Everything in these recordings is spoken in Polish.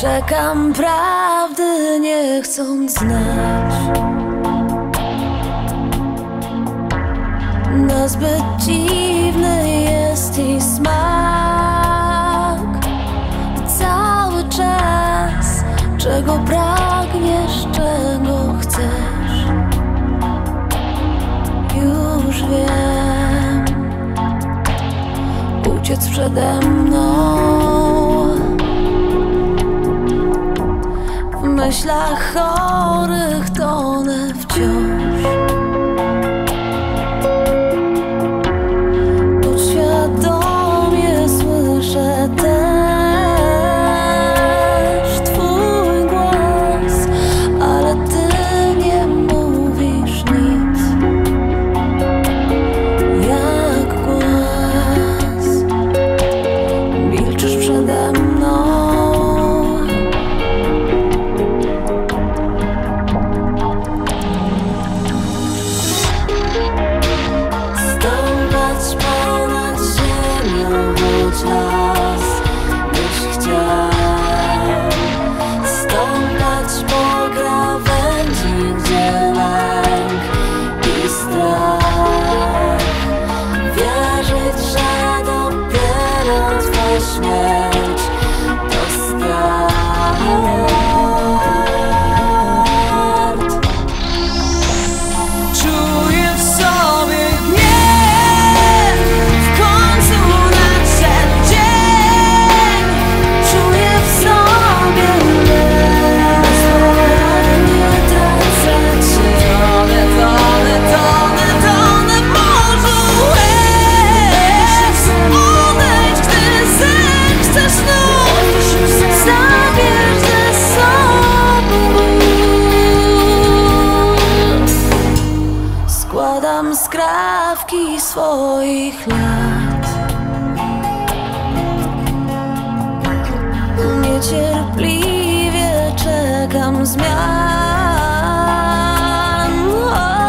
Czekam prawdy nie chcąc znać. Nazbyt dziwny jest jej smak. Cały czas czego pragniesz, czego chcesz. Już wiem. Uciec przede mną khó Christmas. Skrawki swoich lat. Niecierpliwie czekam zmian.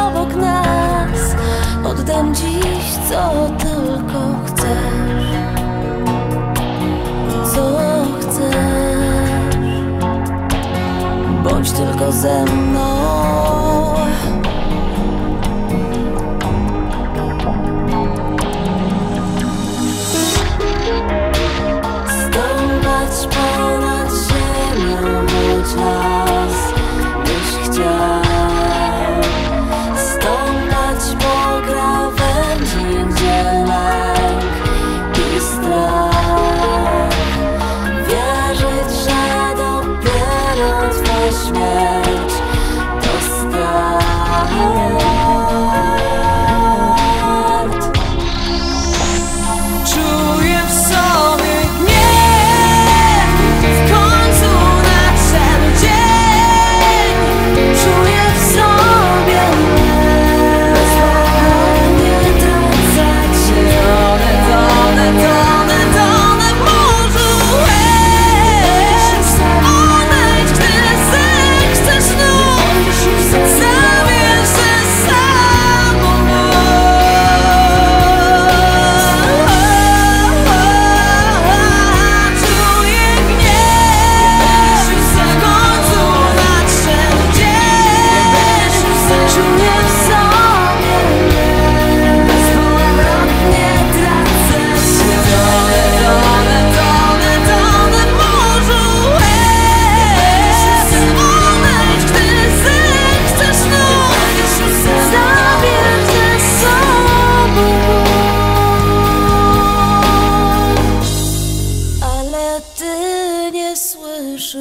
Obok nas oddam dziś co tylko chcesz. Co chcesz? Bądź tylko ze mną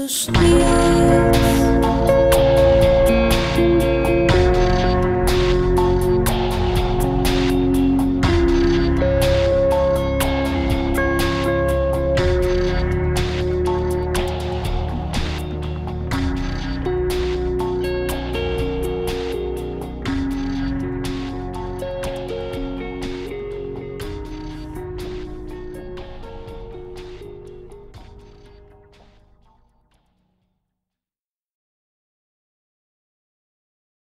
sleep.